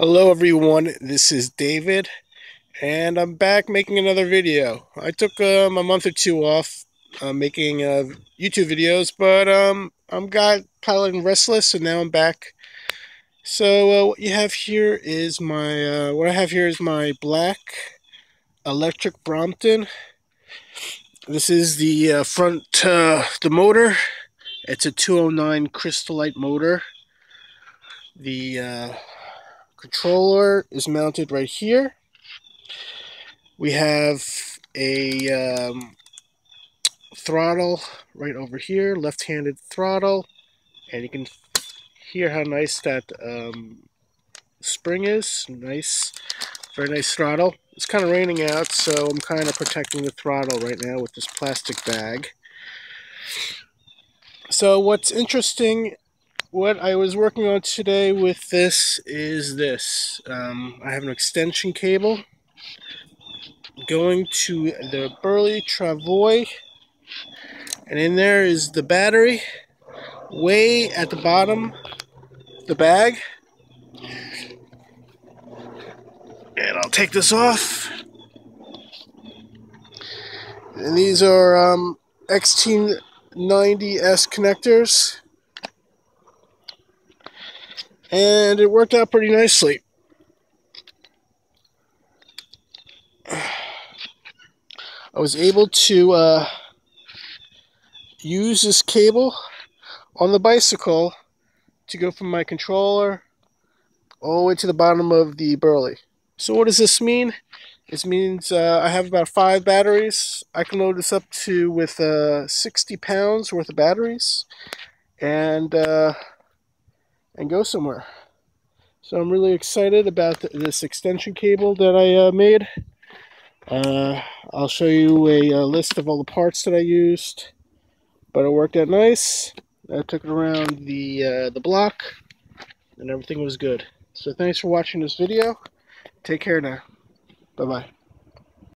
Hello everyone, this is David and I'm back making another video. I took um, a month or two off uh, making uh, YouTube videos, but um, I'm got piloting restless and now I'm back. So uh, what you have here is my, uh, what I have here is my black electric Brompton. This is the uh, front, uh, the motor. It's a 209 Crystalyte motor. The controller is mounted right here. We have a um, throttle right over here, left-handed throttle, and you can hear how nice that um, spring is. Nice, very nice throttle. It's kind of raining out, so I'm kind of protecting the throttle right now with this plastic bag. So what's interesting what I was working on today with this is this. Um, I have an extension cable going to the Burley Travoy. And in there is the battery way at the bottom the bag. And I'll take this off. And these are um, XT90S connectors and it worked out pretty nicely. I was able to uh, use this cable on the bicycle to go from my controller all the way to the bottom of the Burley. So what does this mean? This means uh, I have about five batteries. I can load this up to with uh, 60 pounds worth of batteries. And uh, and go somewhere. So I'm really excited about this extension cable that I uh, made. Uh, I'll show you a, a, list of all the parts that I used, but it worked out nice. I took it around the, uh, the block, and everything was good. So thanks for watching this video. Take care now. Bye-bye.